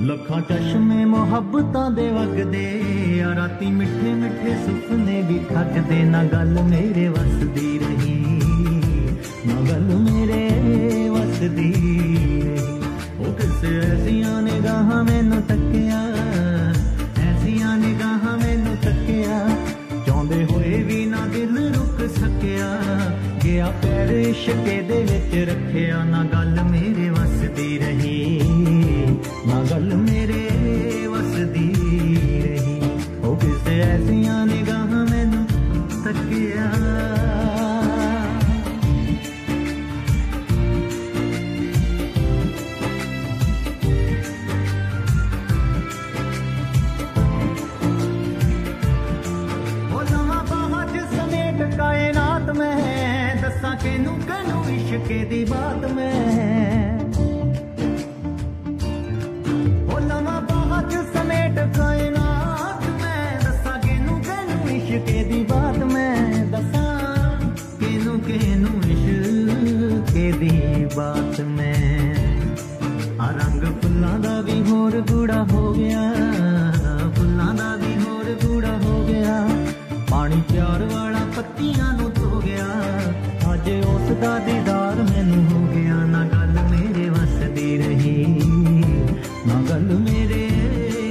ਲੱਖਾਂ ਚਸ਼ਮੇ ਮੁਹੱਬਤਾਂ ਦੇ ਵਗਦੇ ਆ, ਰਾਤੀ ਮਿੱਠੇ ਮਿੱਠੇ ਸੁਪਨੇ ਵੀ ਖੱਜਦੇ ਨਾ ਗੱਲ ਮੇਰੇ ਵਸਦੀ ਰਹੀ, ਨਾ ਗੱਲ ਮੇਰੇ ਵਸਦੀ ਉਹ ਕਿਸੇ ਐਸੀਆਂ ਨਿਗਾਹਾਂ ਮੈਨੂੰ ਤੱਕਿਆ, ਐਸੀਆਂ ਨਿਗਾਹਾਂ ਮੈਨੂੰ ਤੱਕਿਆ, ਚਾਹੁੰਦੇ ਹੋਏ ਵੀ ਨਾ ਦਿਲ ਰੁਕ ਸਕਿਆ, ਗਿਆ ਪੈਰ ਇਸ਼ਕੇ ਦੇ ਵਿੱਚ ਰੱਖਿਆ, ਨਾ ਗੱਲ ਮੇਰੇ ਵਸਦੀ ਰਹੀ। ਗੱਲ ਮੇਰੇ ਵਸਦੀ ਰਹੀ। ਉਹ ਕਿਸੇ ਐਸੀਆਂ ਨਿਗਾਹਾਂ ਮੈਨੂੰ ਤੱਕਿਆ ਉਹ ਨਵਾਂ ਬਾਹਾਂ 'ਚ ਸਮੇਟ ਕਾਇਨਾਤ ਮੈਂ। ਦੱਸਾਂ ਕਿਨੂੰ ਕਨੂੰ ਇਸ਼ਕੇ ਦੀ ਬਾਤ ਮੈਂ। ਵੀ ਹੋਰ ਗੂੜਾ ਹੋ ਗਿਆ, ਫੁੱਲਾਂ ਦਾ ਵੀ ਹੋਰ ਗੂੜਾ ਹੋ ਗਿਆ। ਪਾਣੀ ਪਿਆਰ ਵਾਲਾ ਪੱਤੀਆਂ ਨੂੰ ਧੋ ਗਿਆ, ਅੱਜ ਉਸ ਦਾ ਦੀਦਾਰ ਮੈਨੂੰ ਹੋ ਗਿਆ। ਨਾ ਗੱਲ ਮੇਰੇ ਵਸਦੀ ਰਹੀ, ਨਾ ਗੱਲ ਮੇਰੇ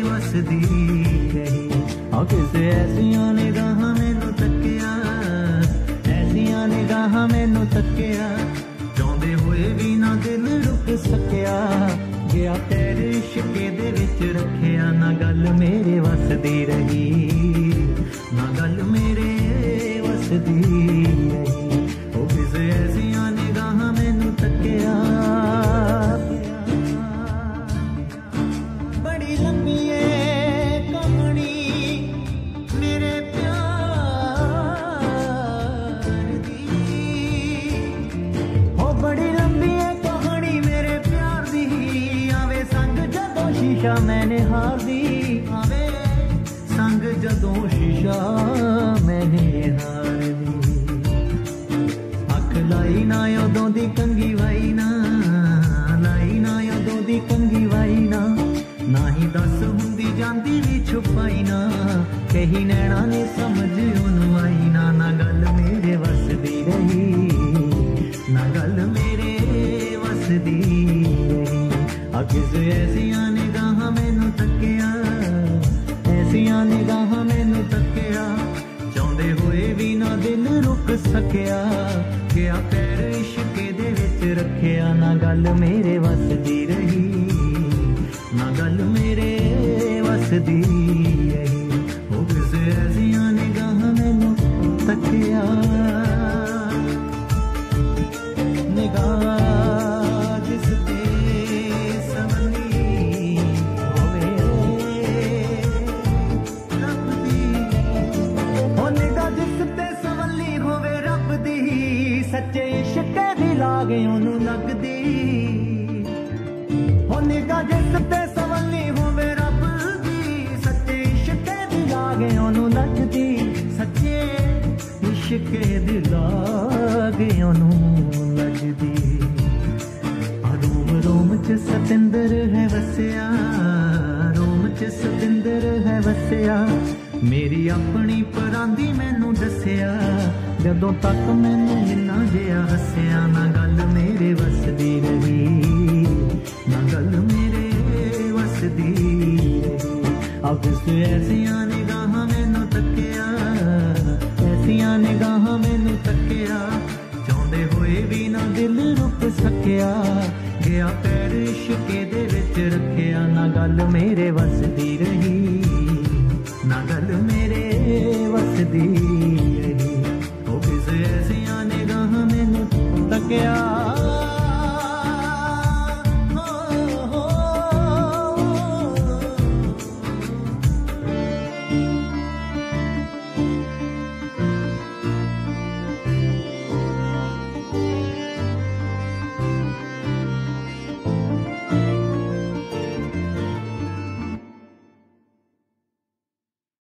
ਵਸਦੀ ਰਹੀ। ਆ ਕਿਸੇ ਐਸੀਆਂ ਨਿਗਾਹਾਂ ਮੈਨੂੰ ਤੱਕਿਆ, ਐਸੀਆਂ ਨਿਗਾਹਾਂ ਮੈਨੂੰ ਤੱਕਿਆ। ਰੱਖਿਆ ਨਾ ਗੱਲ ਮੇਰੇ ਵਸਦੀ ਰਹੀ ਨਾ ਗੱਲ ਮੇਰੇ ਵਸਦੀ ਜਦੋਂ ਸ਼ੀਸ਼ਾ ਮੈਨੇ ਹਾਰ ਦੀ ਆਵੇ ਸੰਗ ਜਦੋਂ ਸ਼ੀਸ਼ਾ ਮੈਨੇ ਹਾਰ ਦੀ ਅੱਖ ਲਾਈ ਨਾ ਉਦੋਂ ਦੀ ਕੰਗੀ ਵਾਈ ਨਾ, ਲਾਈ ਨਾ ਉਦੋਂ ਦੀ ਕੰਗੀ ਵਾਈ ਨਾ। ਨਾ ਹੀ ਦੱਸ ਹੁੰਦੀ ਜਾਂਦੀ ਵੀ ਛੁਪਾਈ ਨਾ, ਕਹੀ ਨੈਣਾ ਨੇ ਸਮਝ ਉਹਨੂੰ ਆਈ ਨਾ। ਨਾ ਗੱਲ ਮੇਰੇ ਵਸਦੀ ਰਹੀ, ਨਾ ਗੱਲ ਮੇਰੇ ਵਸਦੀ ਸਕਿਆ ਕਿਆ ਪੈਰ ਇਸ਼ਕੇ ਦੇ ਵਿੱਚ ਰੱਖਿਆ, ਨਾ ਗੱਲ ਮੇਰੇ ਵਸਦੀ ਰਹੀ, ਨਾ ਗੱਲ ਮੇਰੇ ਵੱਸ ਦੀ। ਸੱਚੇ ਇਸ਼ਕ ਦੀ ਲਾਗ ਉਹਨੂੰ ਲੱਗਦੀ। ਉਹ ਨਿਗਾਹ ਜਿਸ ਤੇ ਸਵੱਲੀ ਹੋਵੇ ਰੱਬ ਦੀ। ਸੱਚੇ ਇਸ਼ਕ ਦੀ ਲਾਗ ਉਹਨੂੰ ਲੱਗਦੀ। ਸੱਚੇ ਇਸ਼ਕ ਦੀ ਲਾਗ ਉਹਨੂੰ ਲੱਗਦੀ। ਆ ਰੋਮ ਰੋਮ ਚ ਸਤਿੰਦਰ ਹੈ ਵਸਿਆ। ਰੋਮ ਚ ਸਤਿੰਦਰ ਹੈ ਵਸਿਆ। ਮੇਰੀ ਆਪਣੀ ਪਰਾਂਦੀ ਮੈਨੂੰ ਦੱਸਿਆ, ਜਦੋਂ ਤੱਕ ਮੈਨੂੰ ਜਿੰਨਾ ਜਿਹਾ ਹੱਸਿਆ, ਨਾ ਗੱਲ ਮੇਰੇ ਵਸਦੀ ਰਹੀ, ਨਾ ਗੱਲ ਮੇਰੇ ਵਸਦੀ ਅਬ ਕਿਸੇ ਐਸੀਆਂ ਨਿਗਾਹਾਂ ਮੈਨੂੰ ਤੱਕਿਆ, ਐਸੀਆਂ ਨਿਗਾਹਾਂ ਮੈਨੂੰ ਤੱਕਿਆ, ਚਾਹੁੰਦੇ ਹੋਏ ਵੀ ਨਾ ਦਿਲ ਰੁਕ ਸਕਿਆ, ਗਿਆ ਪੈਰ ਇਸ਼ਕੇ ਦੇ ਵਿੱਚ ਰੱਖਿਆ, ਨਾ ਗੱਲ ਮੇਰੇ ਵਸ